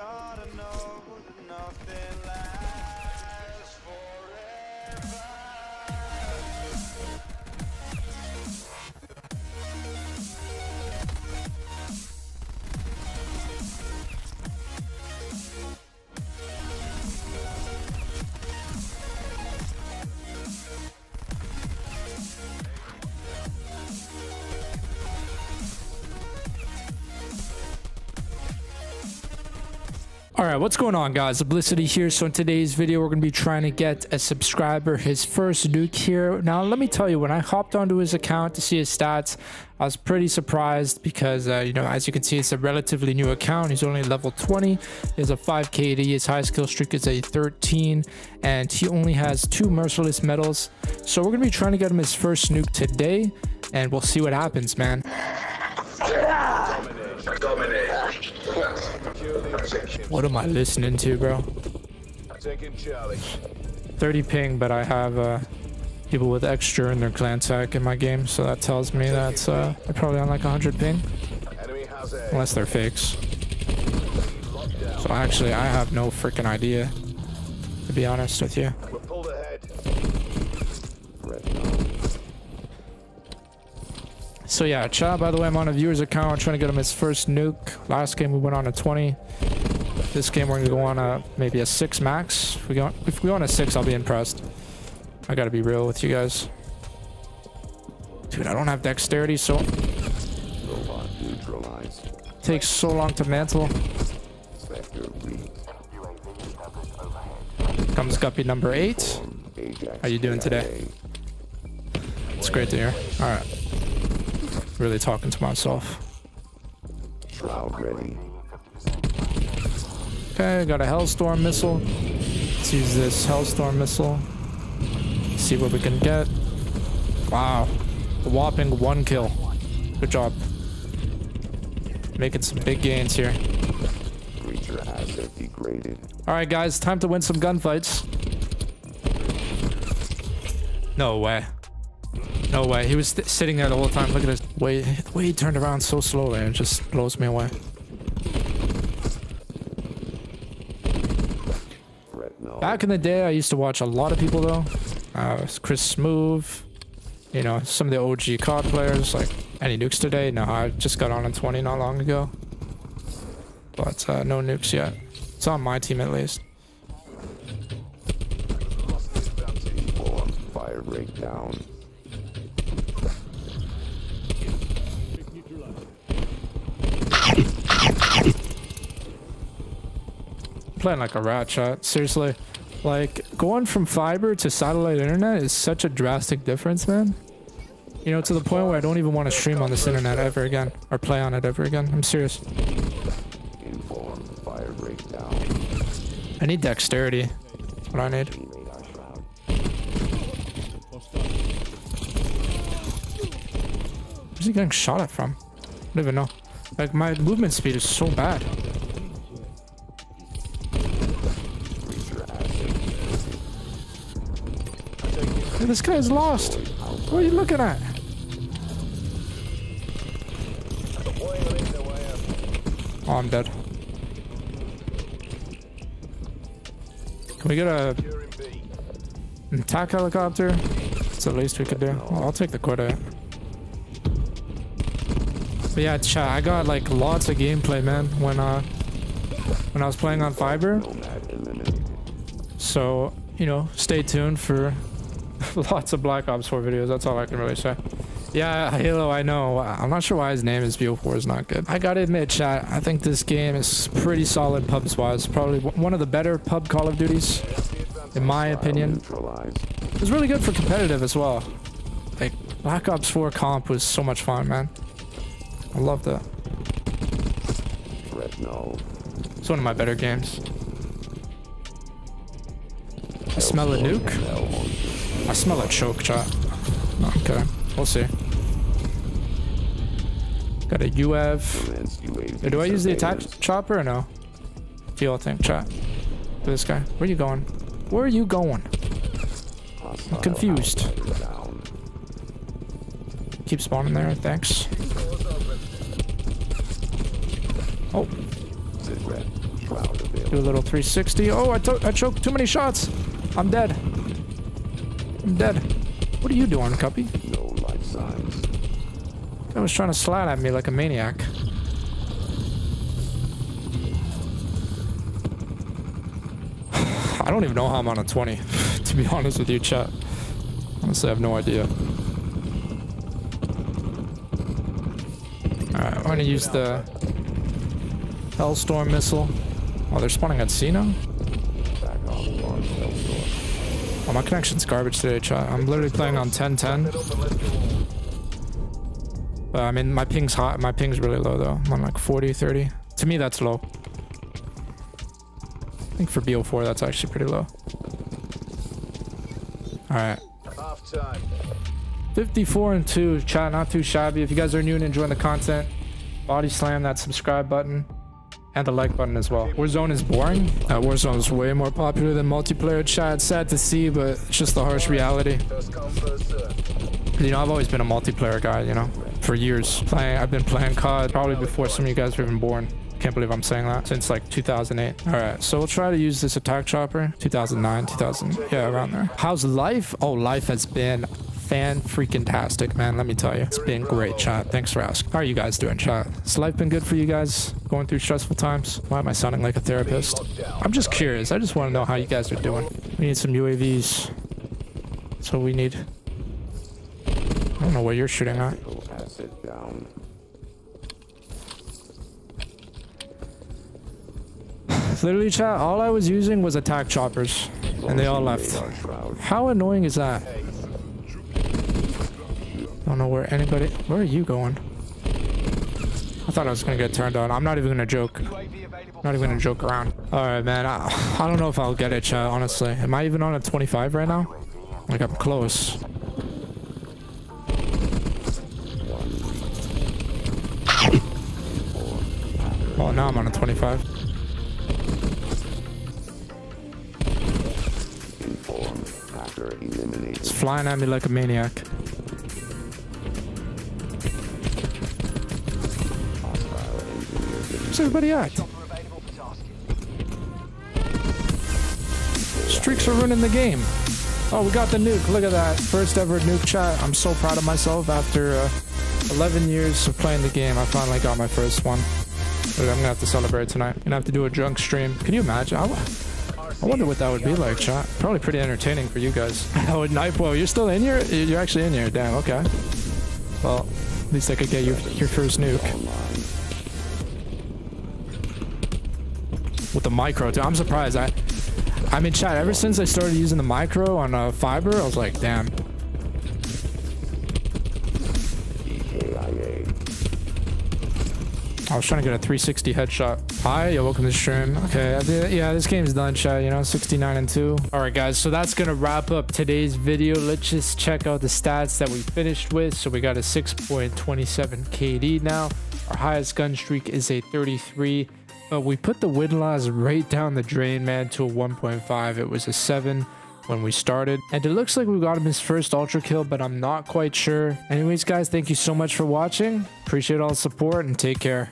gotta All right, what's going on, guys? Ablicity here. So in today's video, we're going to be trying to get a subscriber his first nuke here. Now, let me tell you, when I hopped onto his account to see his stats, I was pretty surprised because, uh, you know, as you can see, it's a relatively new account. He's only level 20. He has a 5 KD. His high skill streak is a 13, and he only has two merciless medals. So we're going to be trying to get him his first nuke today, and we'll see what happens, man. What am I listening to, bro? Taking Charlie. 30 ping, but I have uh, people with extra in their clan tech in my game, so that tells me that uh, they're probably on like 100 ping, Enemy has A. unless they're fakes. So actually, I have no freaking idea, to be honest with you. We're pulled ahead. So yeah, chat, by the way, I'm on a viewer's account trying to get him his first nuke. Last game we went on a 20. This game we're gonna go on a maybe a 6 max. If we go, if we go on a 6, I'll be impressed. I gotta be real with you guys. Dude, I don't have dexterity, so takes so long to mantle. Comes guppy number 8. Ajax. How you doing today? It's great to hear. Alright. Really talking to myself. Shroud ready. Okay, got a Hellstorm missile. Let's use this Hellstorm missile. See what we can get. Wow. A whopping one kill. Good job. Making some big gains here. Creature asset degraded. Alright guys, time to win some gunfights. No way. No way. He was sitting there the whole time. Look at this. Way, the way he turned around so slowly. It just blows me away. Back in the day, I used to watch a lot of people though. Uh, Chris Smoove, you know, some of the OG COD players. Like any nukes today? No, I just got on in 20 not long ago. But uh, no nukes yet. It's on my team at least. Fire down. Playing like a rat shot. Seriously, like going from fiber to satellite internet is such a drastic difference, man. You know, to the point where I don't even want to stream on this internet ever again or play on it ever again. I'm serious. I need dexterity. What I need. Where's he getting shot at from? I don't even know. Like, my movement speed is so bad. This guy's lost. What are you looking at? Oh, I'm dead. Can we get a attack helicopter? That's the least we could do. I'll take the quarter. But yeah, chat, I got like lots of gameplay, man, when uh when I was playing on fiber. So, you know, stay tuned for lots of Black Ops 4 videos. That's all I can really say. Yeah, Halo, I know. I'm not sure why his name is BO4 is not good. I gotta admit, chat, I think this game is pretty solid pubs wise. Probably one of the better pub Call of Duties, in my opinion. It's really good for competitive as well. Like, Black Ops 4 comp was so much fun, man. I love that. It's one of my better games. Smell a nuke. I smell a choke, chat. Okay, We'll see. Got a UAV. Do I use the attack chopper or no? Do you all think, chat? To this guy. Where are you going? Where are you going? Hostile confused. Keep spawning there, thanks. Oh, Do a little 360. Oh, I, I choked too many shots. I'm dead. I'm dead. What are you doing, Cuppy? No life signs. I was trying to slide at me like a maniac. I don't even know how I'm on a 20, to be honest with you, chat. Honestly, I have no idea. Alright, I'm gonna use the Hellstorm missile. Oh, they're spawning at C now? Back off large hellstorm. Oh, my connection's garbage today, chat. I'm literally playing on 1010. But I mean, my ping's hot. My ping's really low, though. I'm like 40, 30. To me, that's low. I think for BO4, that's actually pretty low. Alright. Half time. 54 and 2. Chat, not too shabby. If you guys are new and enjoying the content, body slam that subscribe button and the like button as well. Warzone is boring. Uh, Warzone is way more popular than multiplayer chat. Sad to see, but it's just the harsh reality. You know, I've always been a multiplayer guy, you know, for years. Playing, I've been playing COD probably before some of you guys were even born. Can't believe I'm saying that. Since like 2008. All right, so we'll try to use this attack chopper. 2009, 2000, yeah, around there. How's life? Oh, life has been fan freaking tastic, man. Let me tell you, it's been great, chat. Thanks for asking. How are you guys doing, chat? Has life been good for you guys? Going through stressful times? Why am I sounding like a therapist? I'm just curious. I just want to know how you guys are doing. We need some UAVs. That's So we need. I don't know what you're shooting at. Literally, chat, all I was using was attack choppers, and they all left. How annoying is that? Know where anybody. Where are you going? I thought I was gonna get turned on. I'm not even gonna joke. Not even gonna joke around. All right, man. I, I don't know if I'll get it, chat. Honestly, am I even on a 25 right now? Like I'm close. Well, now I'm on a 25. Inform. Hacker eliminated. It's flying at me like a maniac. Everybody. Streaks are ruining the game. Oh, we got the nuke. Look at that. First ever nuke chat. I'm so proud of myself. After uh, 11 years of playing the game, I finally got my first one. I'm gonna have to celebrate tonight. Gonna have to do a drunk stream. Can you imagine? I wonder what that would be like, chat. Probably pretty entertaining for you guys. oh, Nightwell, you're still in here? You're actually in here. Damn, okay. Well, at least I could get you your first nuke. With the micro too. I'm surprised. I, I mean, chat. Ever since I started using the micro on uh, fiber, I was like, damn. I was trying to get a 360 headshot. Hi, yo, welcome to the stream. Okay, yeah, this game's done, chat. You know, 69 and two. All right, guys. So that's gonna wrap up today's video. Let's just check out the stats that we finished with. So we got a 6.27 KD now. Our highest gun streak is a 33. But we put the win loss right down the drain, man, to a 1.5. It was a 7 when we started. And it looks like we got him his first ultra kill, but I'm not quite sure. Anyways, guys, thank you so much for watching. Appreciate all the support and take care.